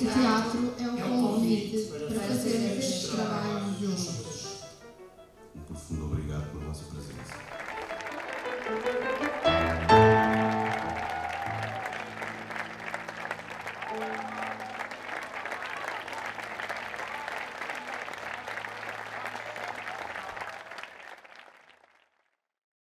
Música